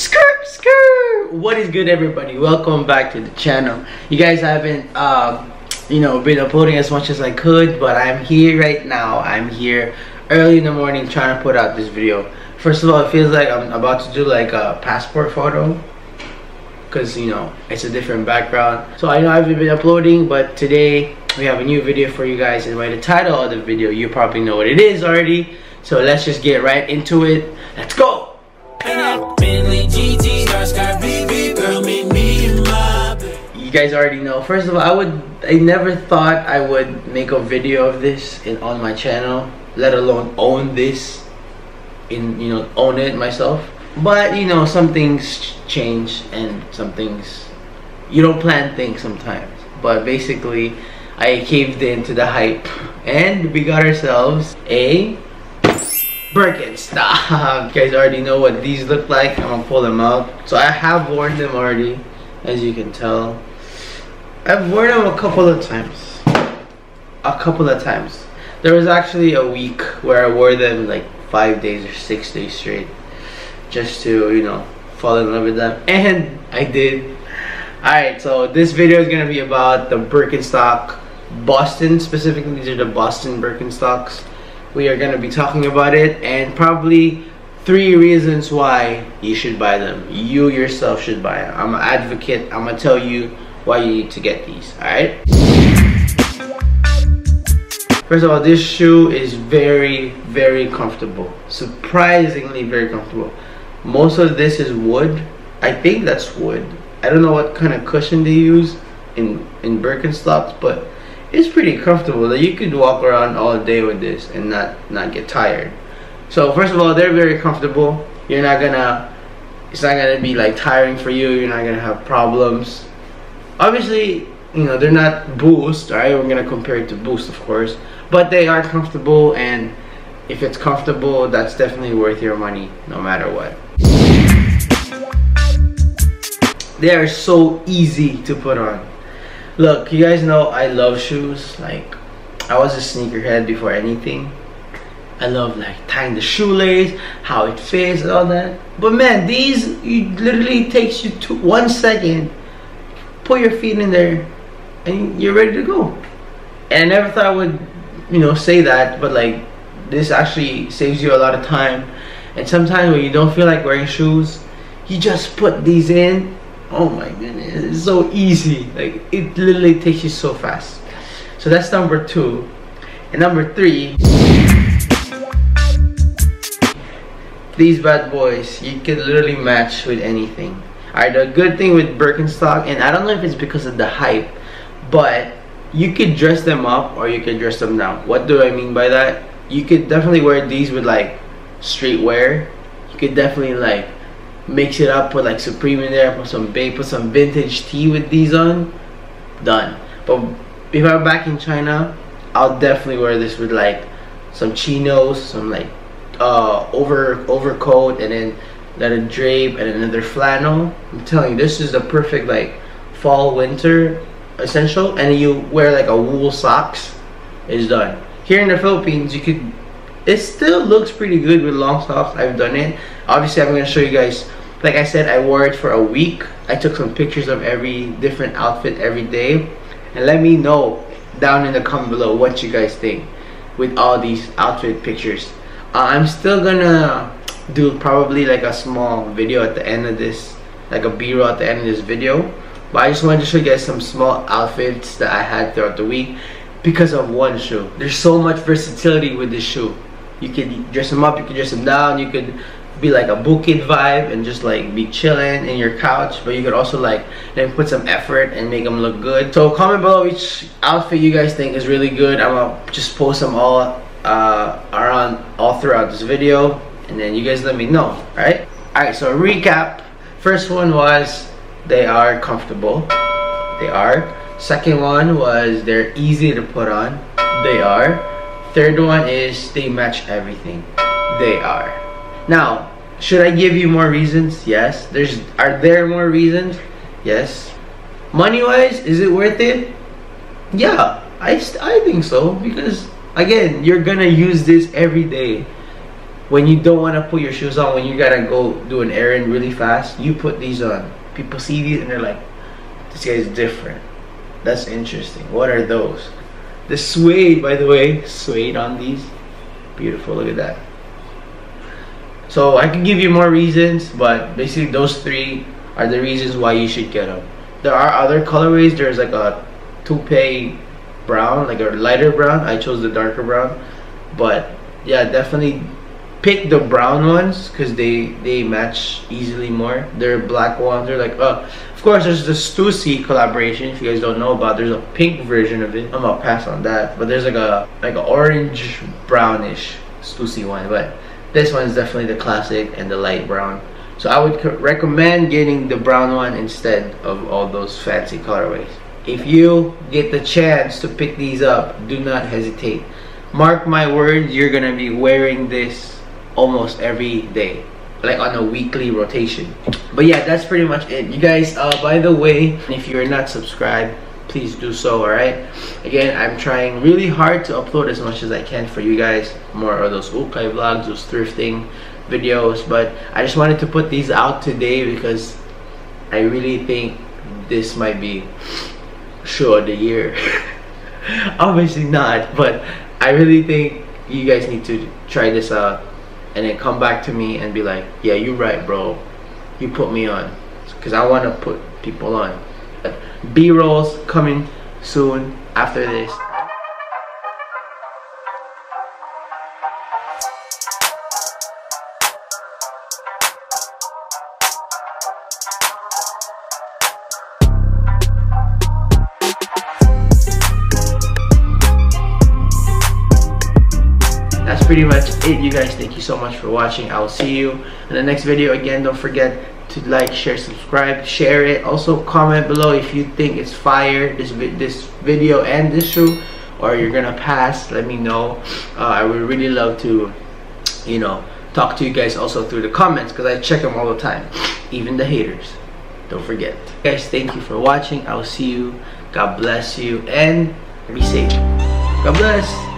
Skirt, skirt. What is good, everybody? Welcome back to the channel. You guys haven't, um, you know, been uploading as much as I could, but I'm here right now. I'm here early in the morning trying to put out this video. First of all, it feels like I'm about to do like a passport photo because you know it's a different background so i know i haven't been uploading but today we have a new video for you guys and by the title of the video you probably know what it is already so let's just get right into it let's go you guys already know. First of all i would i never thought i would make a video of this in on my channel let alone own this in you know own it myself. But you know some things change and some things you don't plan things sometimes. But basically I caved into the hype and we got ourselves a Birkenstock. You guys already know what these look like. I'm gonna pull them out. So I have worn them already, as you can tell. I've worn them a couple of times. A couple of times. There was actually a week where I wore them like five days or six days straight just to you know fall in love with them and I did alright so this video is gonna be about the Birkenstock Boston specifically these are the Boston Birkenstocks we are gonna be talking about it and probably three reasons why you should buy them. You yourself should buy them I'm an advocate. I'm gonna tell you why you need to get these alright? First of all, this shoe is very, very comfortable. Surprisingly very comfortable. Most of this is wood. I think that's wood. I don't know what kind of cushion they use in in Birkenstocks but it's pretty comfortable that you could walk around all day with this and not not get tired. So first of all they're very comfortable. You're not gonna it's not gonna be like tiring for you. You're not gonna have problems. Obviously you know they're not boost alright we're gonna compare it to boost of course. But they are comfortable and if it's comfortable that's definitely worth your money no matter what. They are so easy to put on. Look, you guys know I love shoes. Like, I was a sneakerhead before anything. I love like tying the shoelace, how it fits, all that. But man, these you literally takes you to one second. Put your feet in there, and you're ready to go. And I never thought I would, you know, say that, but like this actually saves you a lot of time. And sometimes when you don't feel like wearing shoes, you just put these in oh my goodness it's so easy. Like it literally takes you so fast. So that's number two. And number three these bad boys you can literally match with anything. Alright the good thing with Birkenstock and I don't know if it's because of the hype but you could dress them up or you could dress them down. What do I mean by that? You could definitely wear these with like streetwear. You could definitely like mix it up, put like Supreme in there, put some BAPE, put some vintage tee with these on, done. But if I'm back in China, I'll definitely wear this with like some chinos, some like uh, over overcoat, and then let it drape, and another flannel. I'm telling you, this is the perfect like fall winter essential. And you wear like a wool socks, it's done. Here in the Philippines, you could. It still looks pretty good with long socks. I've done it. Obviously, I'm gonna show you guys like I said, I wore it for a week. I took some pictures of every different outfit every day. And let me know down in the comment below what you guys think with all these outfit pictures. Uh, I'm still gonna do probably like a small video at the end of this, like a b-roll at the end of this video. But I just wanted to show you guys some small outfits that I had throughout the week because of one shoe. There's so much versatility with this shoe. You could dress them up, you could dress them down, you could be like a bouquet vibe and just like be chilling in your couch but you could also like then put some effort and make them look good. So comment below which outfit you guys think is really good. I'm gonna just post them all uh, around all throughout this video and then you guys let me know all right all right so recap. First one was they are comfortable. They are. Second one was they're easy to put on. They are third one is they match everything they are now, should I give you more reasons? Yes. There's are there more reasons? Yes. Money wise, is it worth it? Yeah, I I think so because again, you're gonna use this every day. when you don't want to put your shoes on when you gotta go do an errand really fast you put these on people see these and they're like this guy is different that's interesting what are those the suede by the way. Suede on these. Beautiful. Look at that. So I can give you more reasons but basically those three are the reasons why you should get them there are other colorways. There's like a taupe brown like a lighter brown. I chose the darker brown. But yeah definitely pick the brown ones because they they match easily more. They're black ones. They're like uh of course there's the Stussy collaboration if you guys don't know about there's a pink version of it. I'm gonna pass on that but there's like a like an orange brownish Stussy one but this one is definitely the classic and the light brown. So I would recommend getting the brown one instead of all those fancy colorways. If you get the chance to pick these up do not hesitate. Mark my words you're gonna be wearing this almost every day like on a weekly rotation. But yeah that's pretty much it. You guys uh, by the way if you're not subscribed please do so all right again i'm trying really hard to upload as much as i can for you guys. More of those ukay vlogs those thrifting videos. But i just wanted to put these out today because i really think this might be show of the year. Obviously not but i really think you guys need to try this out and then come back to me and be like, yeah, you're right, bro. You put me on. Because I want to put people on. B-rolls coming soon after this. Pretty much it you guys. Thank you so much for watching. I will see you in the next video. Again don't forget to like share subscribe share it. Also comment below if you think it's fire this this video and this shoe or you're gonna pass. Let me know. Uh, i would really love to you know talk to you guys also through the comments because i check them all the time. Even the haters. Don't forget. Guys thank you for watching. I will see you. God bless you and be safe. God bless